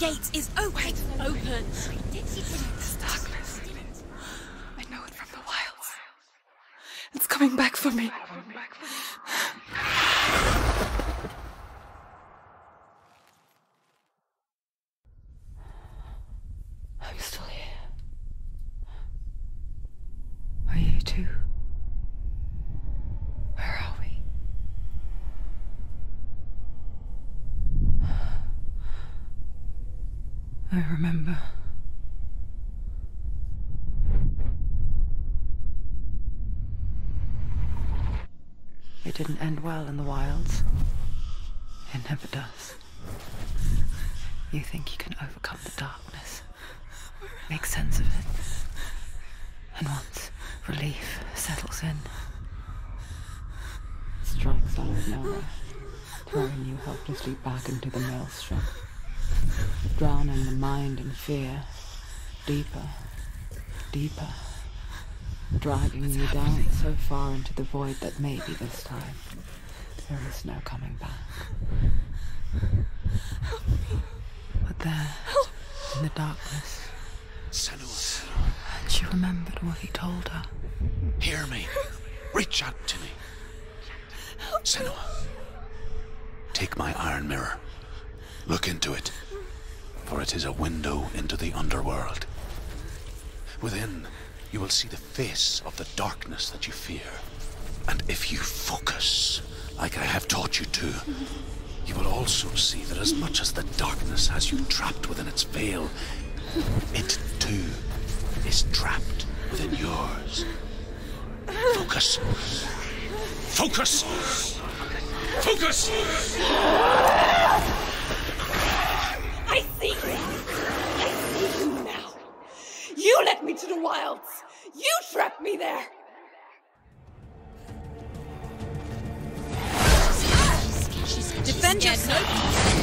gate is open. Open. Darkness. I know it from the wilds. It's coming back for me. I'm still here. Are you too? Where are we? I remember. It didn't end well in the wilds. It never does. You think you can overcome the darkness, make sense of it, and once relief settles in, it strikes out of nowhere, throwing you helplessly back into the maelstrom, drowning the mind in fear, deeper, deeper, dragging you down so far into the void that maybe this time there is no coming back. Help me. But there, in the darkness, Senua, And she remembered what he told her. hear me. Reach out to me. Senua, take my iron mirror. Look into it, for it is a window into the underworld. Within, you will see the face of the darkness that you fear. And if you focus, like I have taught you to, you will also see that as much as the darkness has you trapped within its veil, it too is trapped within yours. Focus. Focus! Focus! I see you! I see you now! You led me to the wilds! You trapped me there! Defend yourself.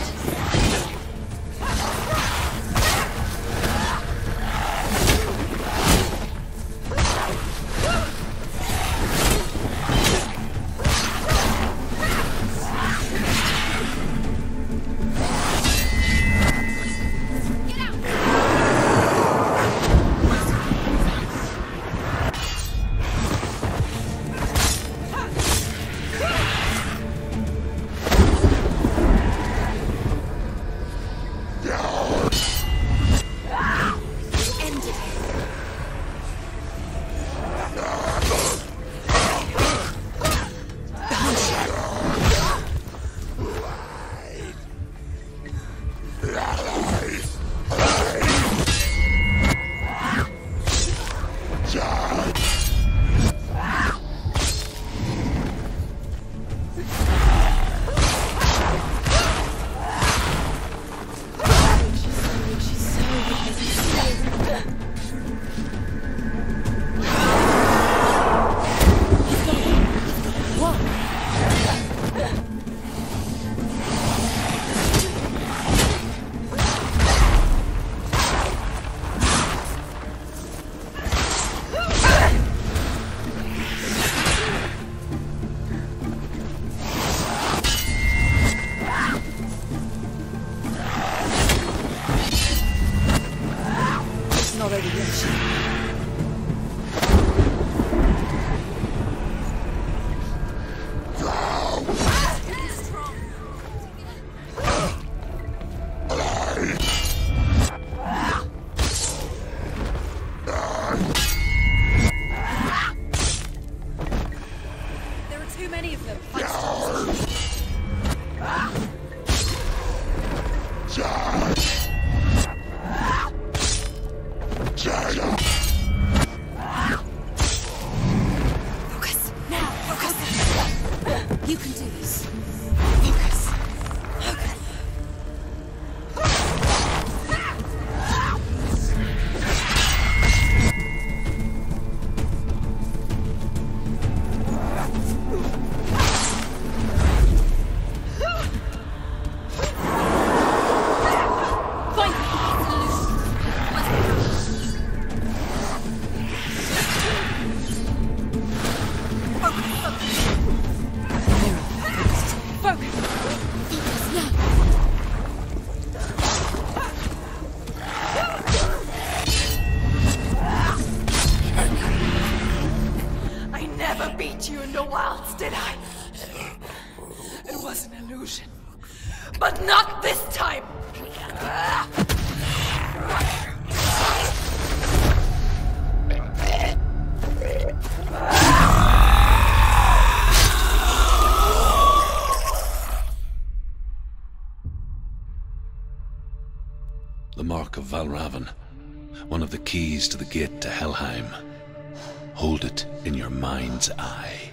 Mind's eye.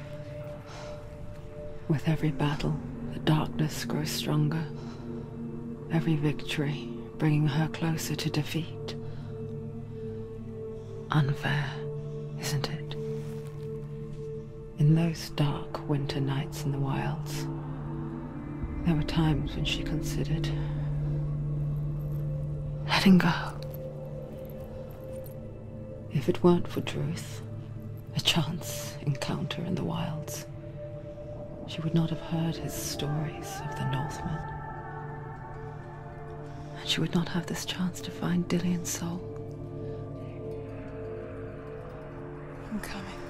With every battle, the darkness grows stronger. Every victory bringing her closer to defeat. Unfair, isn't it? In those dark winter nights in the wilds, there were times when she considered letting go. If it weren't for Druth, a chance encounter in the wilds, she would not have heard his stories of the Northmen. And she would not have this chance to find Dillion's soul. I'm coming.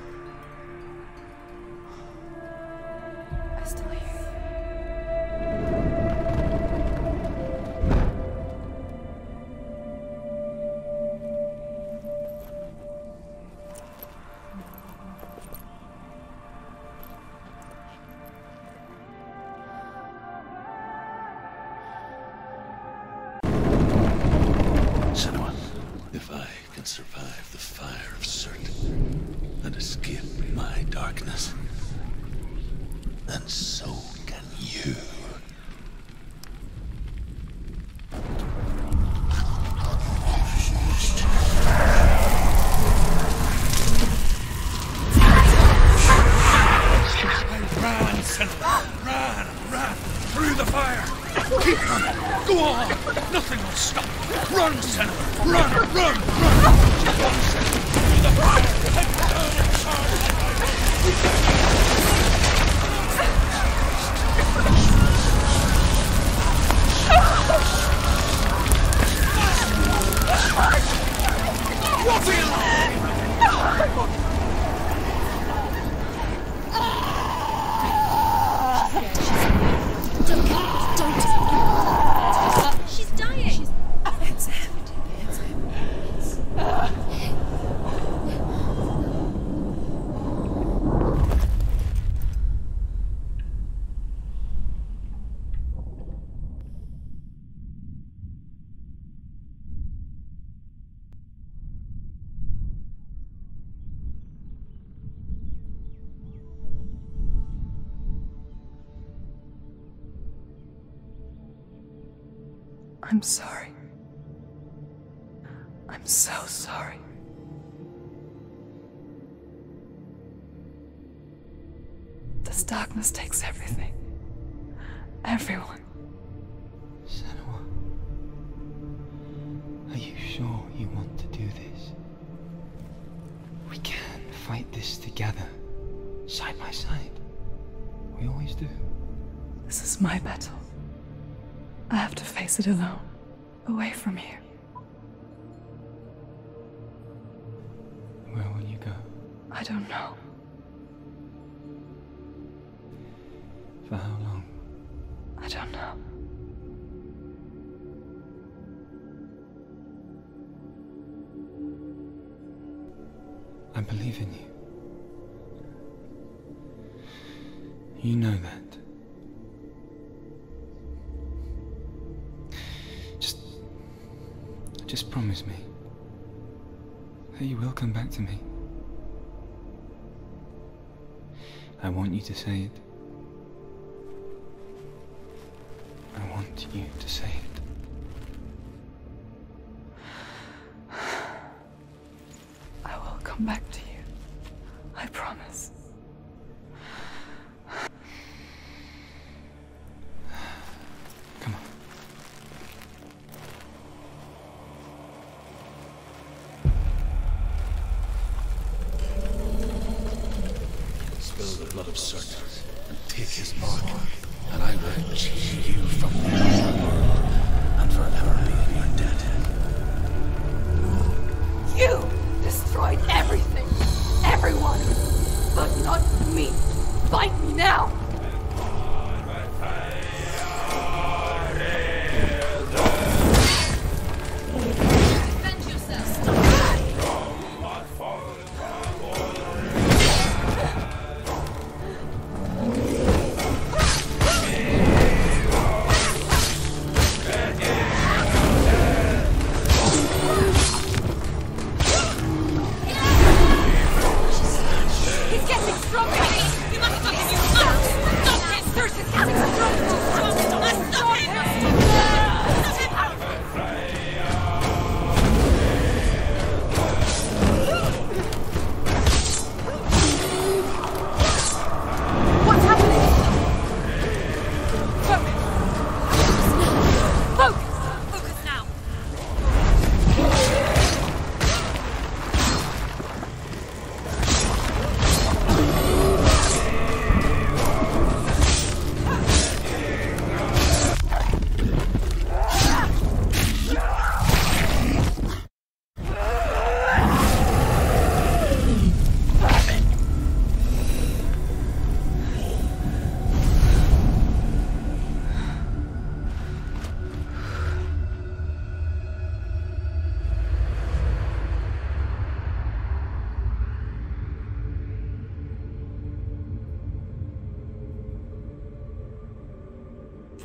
Can survive the fire of Surt and escape my darkness, then so can you. I'm sorry. I'm so sorry. This darkness takes everything. Everyone. Senua, are you sure you want to do this? We can fight this together, side by side. We always do. This is my battle. I have to face it alone, away from here. Where will you go? I don't know. For how long? I don't know. I believe in you. You know that. Just promise me that you will come back to me. I want you to say it. I want you to say it.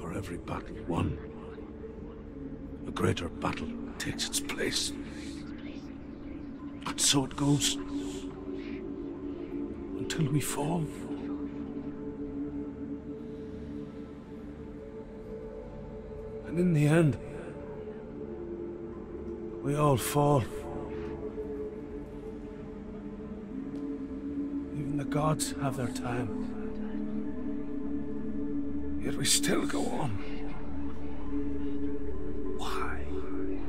For every battle won, a greater battle takes its place. And so it goes. Until we fall. And in the end, we all fall. Even the gods have their time. Yet we still go on. Why?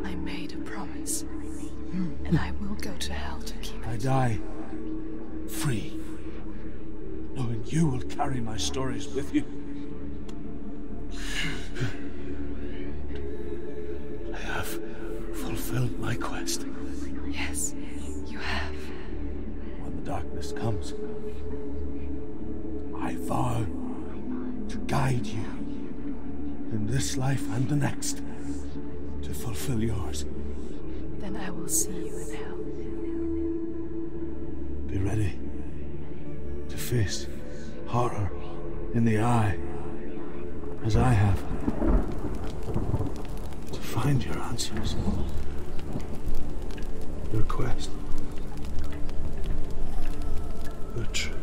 I made a promise. And I will go to hell to keep it. I die free, knowing you will carry my stories with you. To guide you in this life and the next to fulfill yours. Then I will see you in hell. Be ready to face horror in the eye, as I have. To find your answers. Your quest. Your truth.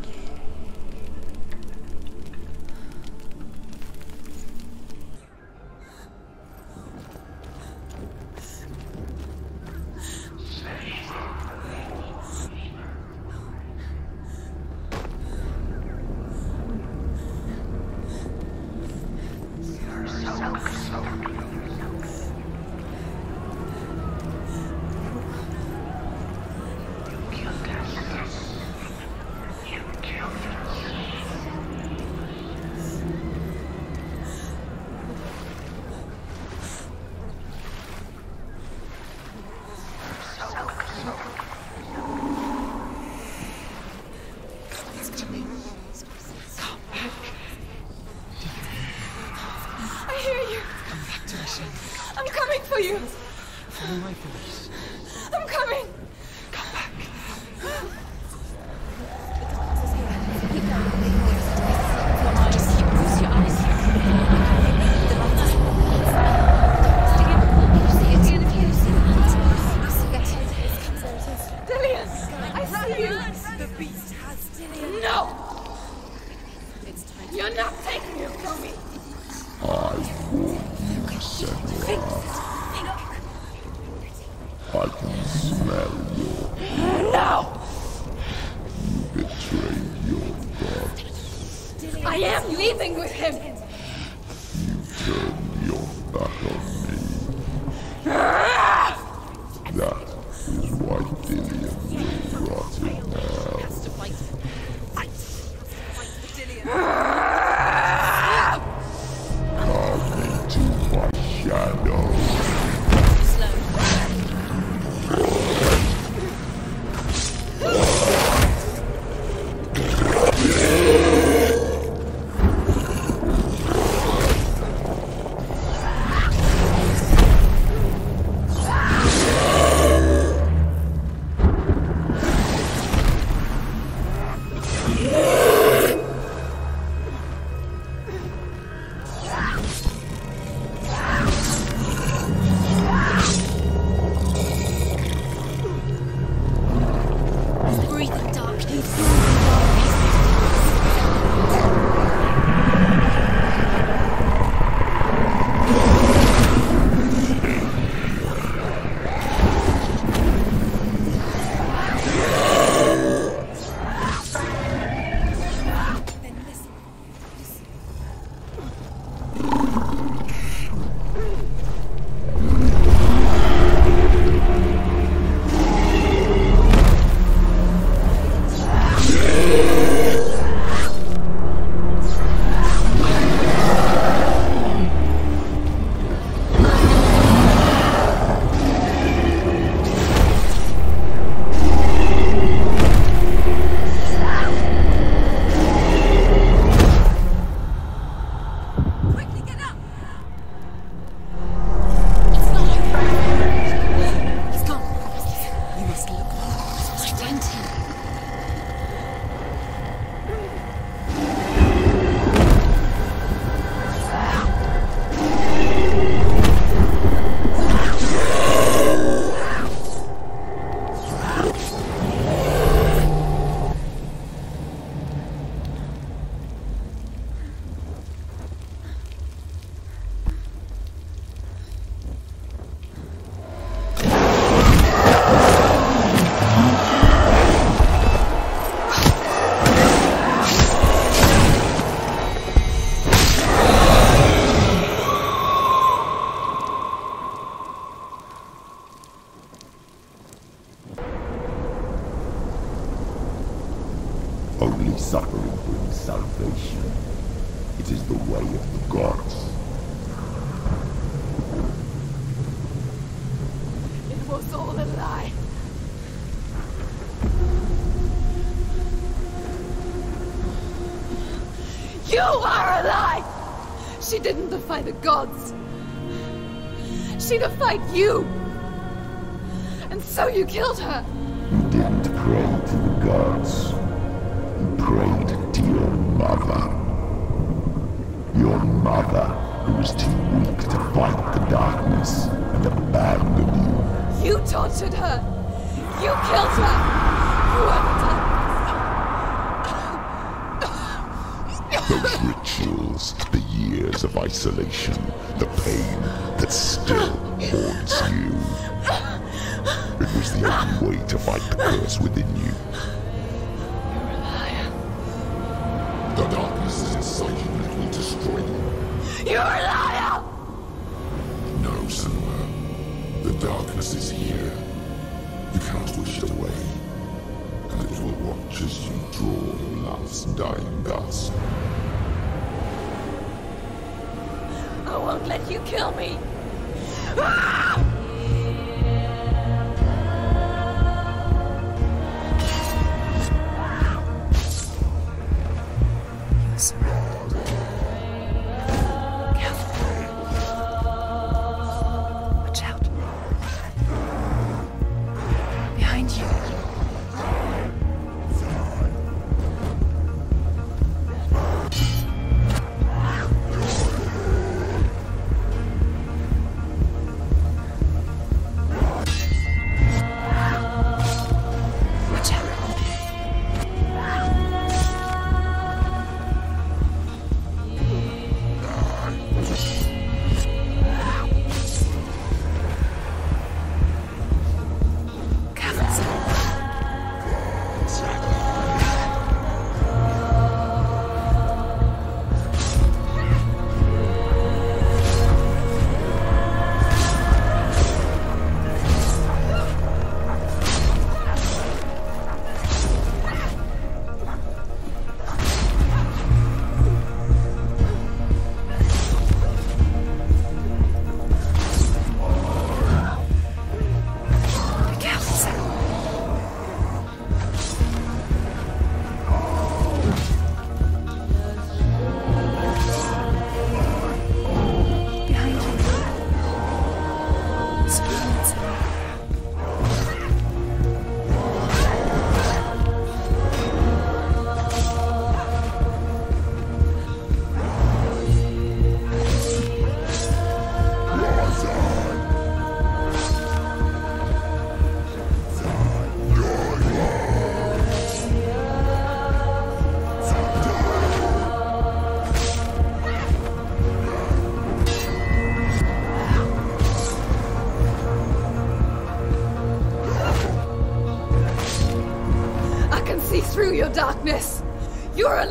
For you. Only suffering brings salvation. It is the way of the gods. It was all a lie. You are a lie! She didn't defy the gods. She defied you. And so you killed her. You didn't pray to the gods. Prayed to your mother. Your mother, who was too weak to fight the darkness and abandoned you. You tortured her. You killed her. You are the Those rituals, the years of isolation, the pain that still haunts you. It was the only way to fight the curse within you. Your dying. I won't let you kill me. You're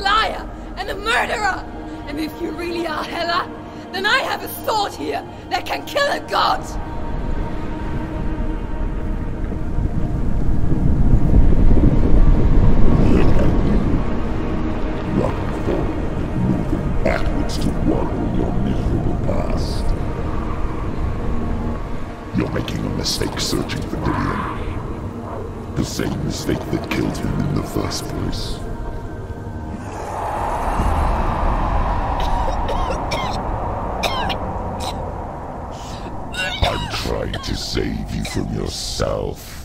liar and a murderer. And if you really are Hela, then I have a sword here that can kill a god. From yourself.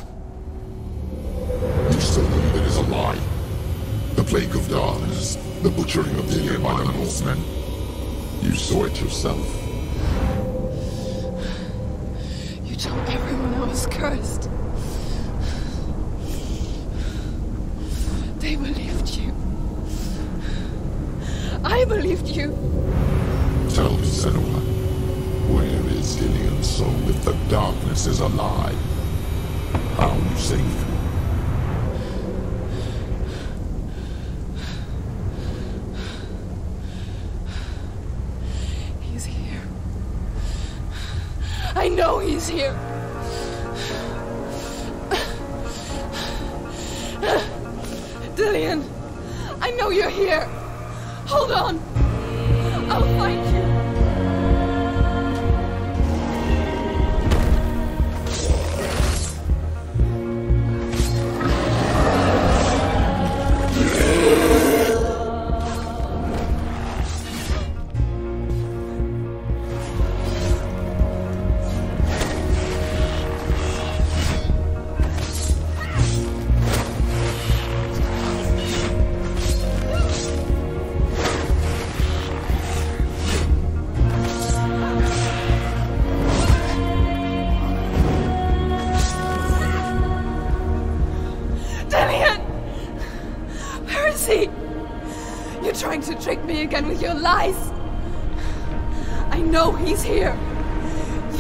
He's here. I know he's here.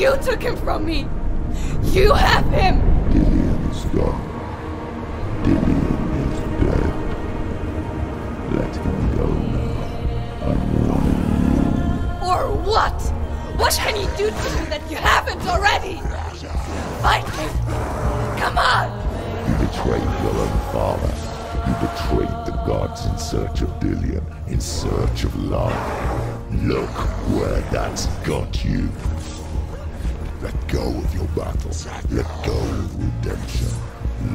You took him from me. You have him. Dillion is gone. Dillion is dead. Let him go now. I'm warning Or what? What can he do to you that you haven't already? Fight me! Come on! you. You betrayed your own father. You betrayed the gods in search of Dillion, in search of love. Look where that's got you. Let go of your battle. Let go of redemption.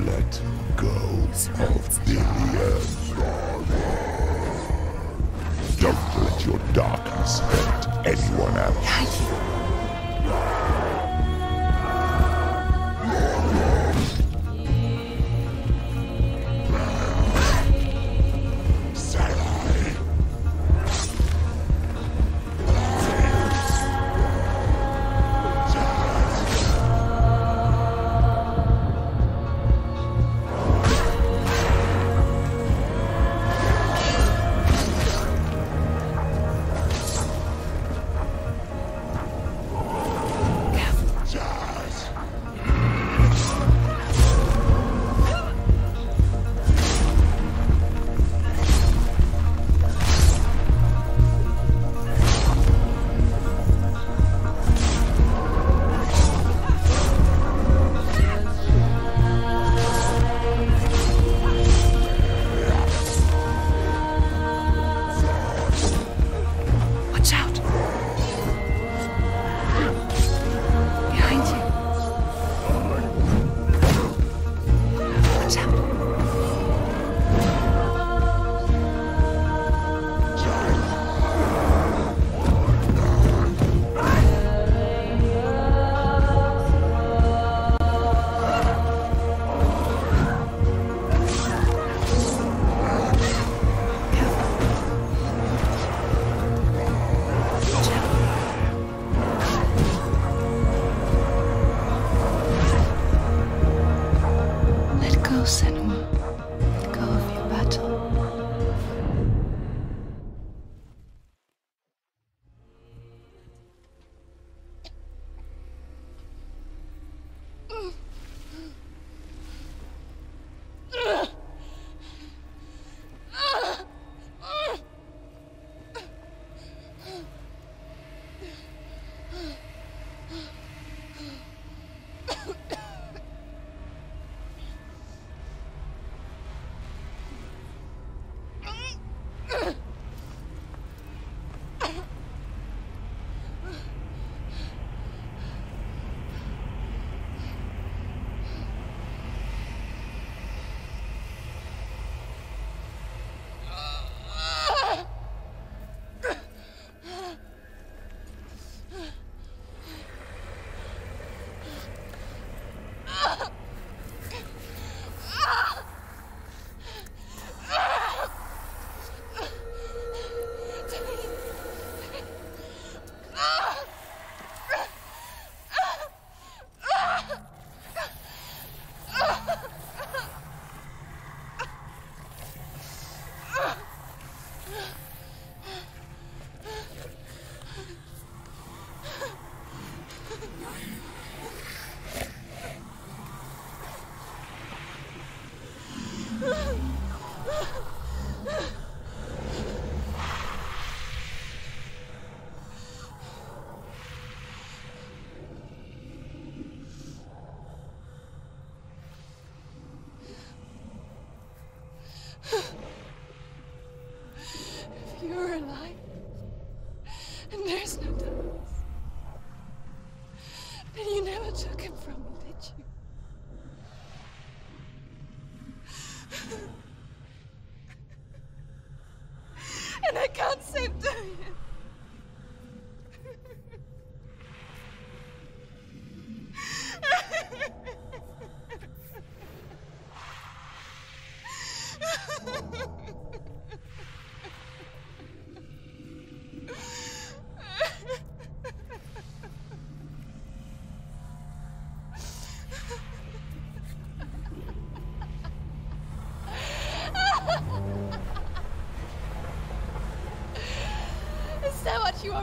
Let go of the Dillion. Don't let your darkness hurt anyone else.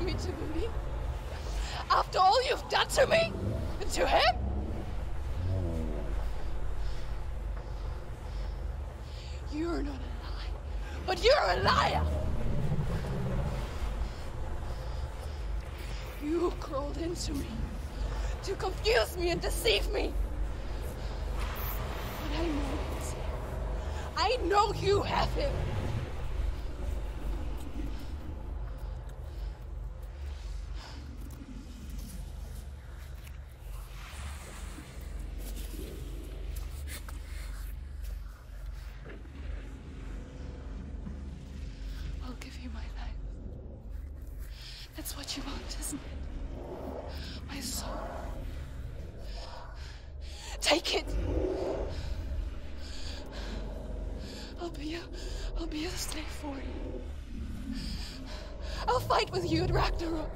Me to believe? After all you've done to me? And to him? You're not a lie, but you're a liar! You crawled into me to confuse me and deceive me. But I know here. I know you have him. I'll give you my life. That's what you want, isn't it? My soul. Take it. I'll be a, slave for you. I'll fight with you at Ragnarok.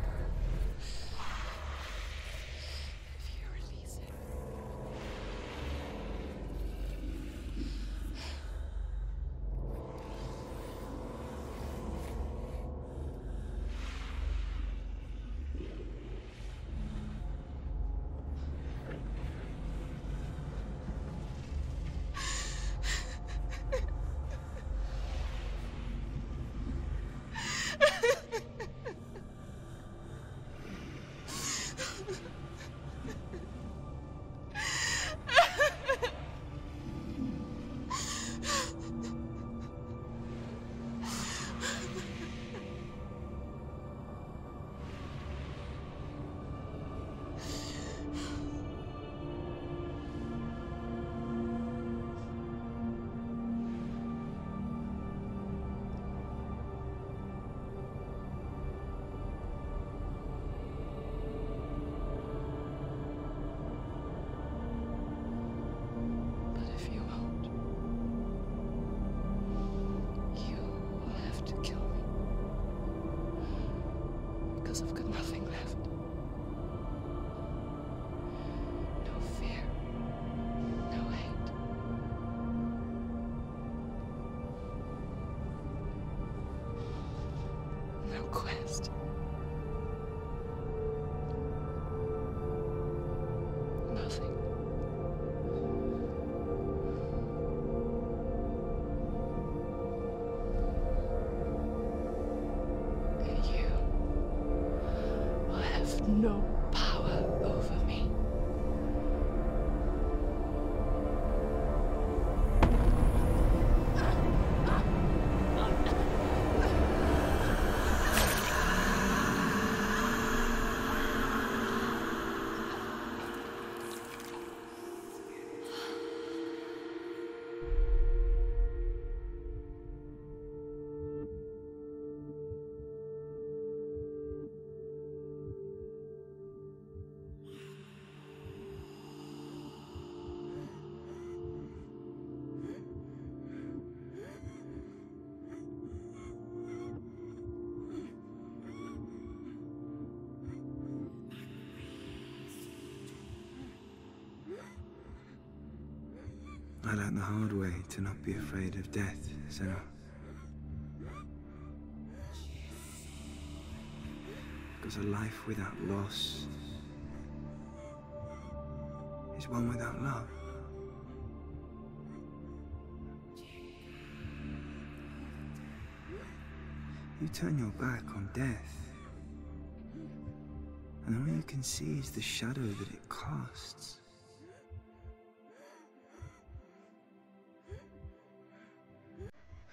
Because I've got nothing no the hard way to not be afraid of death, Senua. Because a life without loss is one without love. You turn your back on death, and all you can see is the shadow that it casts.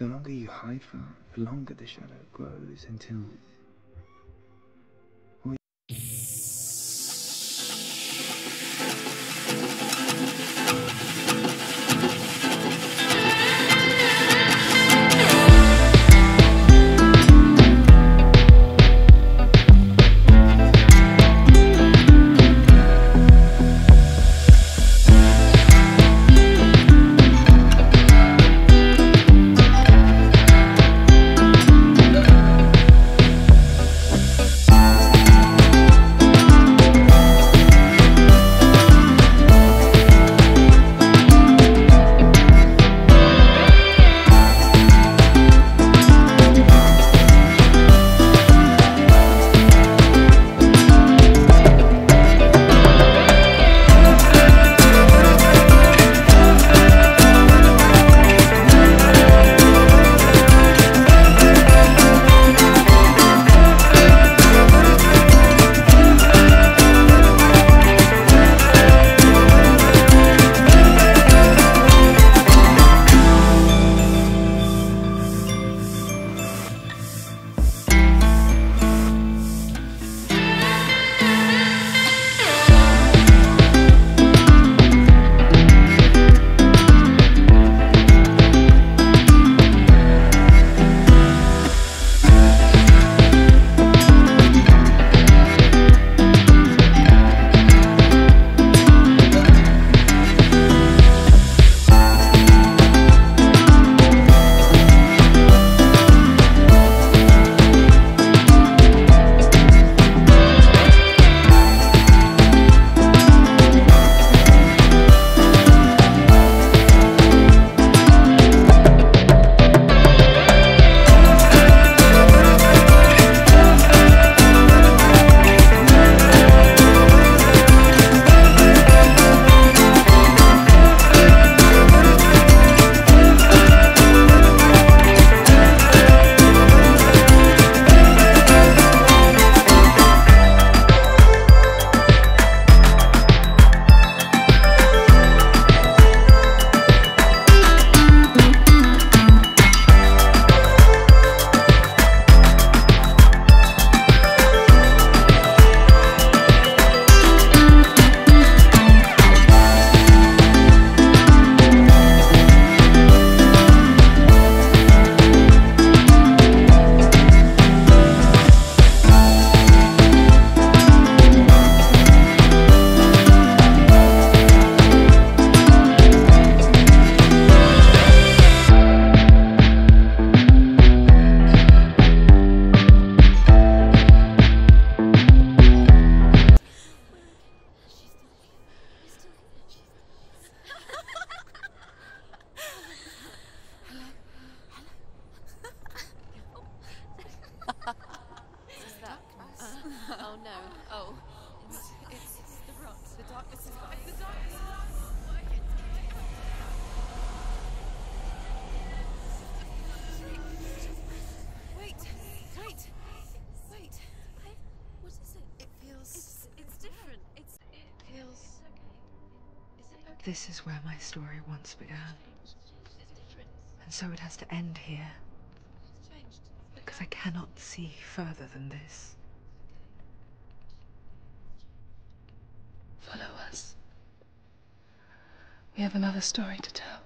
The longer you hide from the longer the shadow grows until This is where my story once began. And so it has to end here. Because I cannot see further than this. Follow us. We have another story to tell.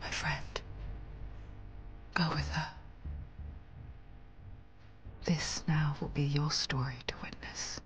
My friend. Go with her. This now will be your story to witness.